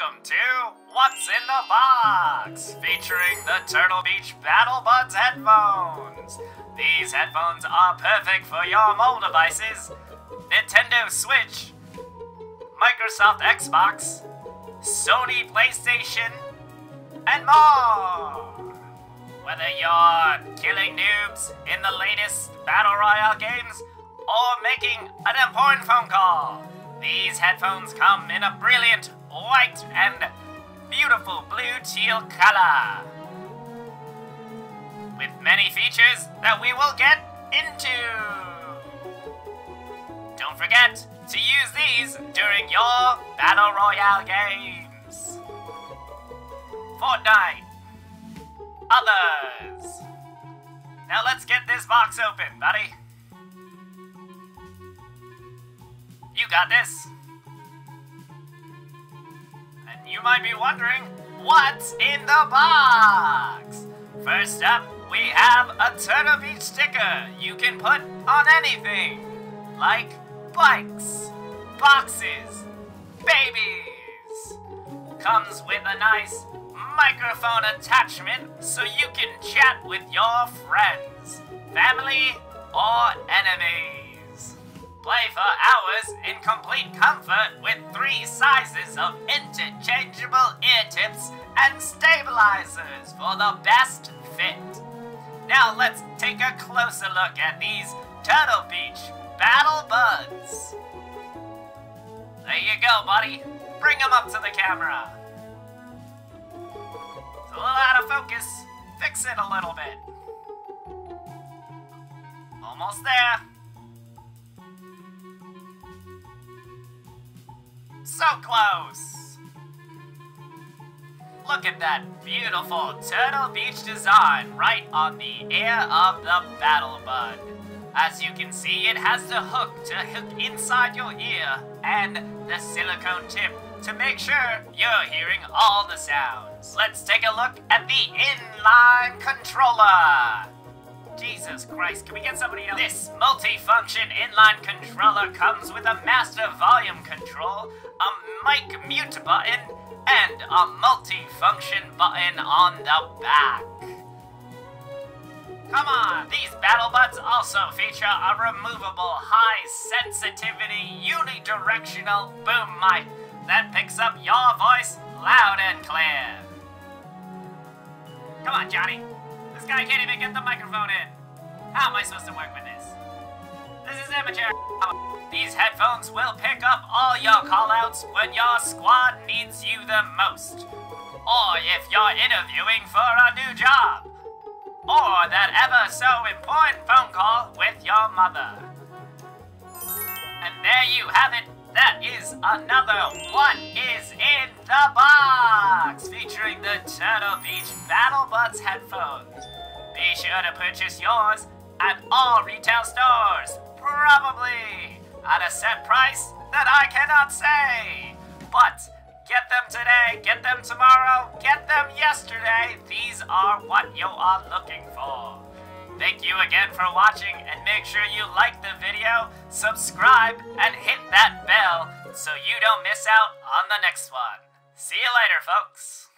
Welcome to What's in the Box, featuring the Turtle Beach Battle Buds headphones. These headphones are perfect for your mobile devices, Nintendo Switch, Microsoft Xbox, Sony PlayStation, and more. Whether you're killing noobs in the latest Battle Royale games or making an important phone call, these headphones come in a brilliant white and beautiful blue teal color. With many features that we will get into. Don't forget to use these during your Battle Royale games. Fortnite. Others. Now let's get this box open, buddy. You got this. You might be wondering, what's in the box? First up, we have a Turtle Beach sticker you can put on anything, like bikes, boxes, babies. Comes with a nice microphone attachment so you can chat with your friends, family, or enemies. Play for hours in complete comfort with three sizes of interchangeable ear tips and stabilizers for the best fit. Now let's take a closer look at these Turtle Beach Battle Buds. There you go, buddy. Bring them up to the camera. It's a little out of focus. Fix it a little bit. Almost there. So close. Look at that beautiful Turtle Beach design right on the ear of the Battle Bud. As you can see, it has the hook to hook inside your ear and the silicone tip to make sure you're hearing all the sounds. Let's take a look at the inline controller. Jesus Christ, can we get somebody else? This multi-function inline controller comes with a master volume control, a mic mute button, and a multi-function button on the back. Come on! These battle buds also feature a removable high sensitivity unidirectional boom mic that picks up your voice loud and clear. Come on, Johnny. This guy can't even get the microphone in. How am I supposed to work with this? This is amateur. These headphones will pick up all your callouts when your squad needs you the most. Or if you're interviewing for a new job or that ever so important phone call with your mother. And there you have it. That is another What is in the Box featuring the Turtle Beach Battle Buds headphones. Be sure to purchase yours at all retail stores, probably at a set price that I cannot say. But Get them today, get them tomorrow, get them yesterday. These are what you are looking for. Thank you again for watching and make sure you like the video, subscribe, and hit that bell so you don't miss out on the next one. See you later, folks.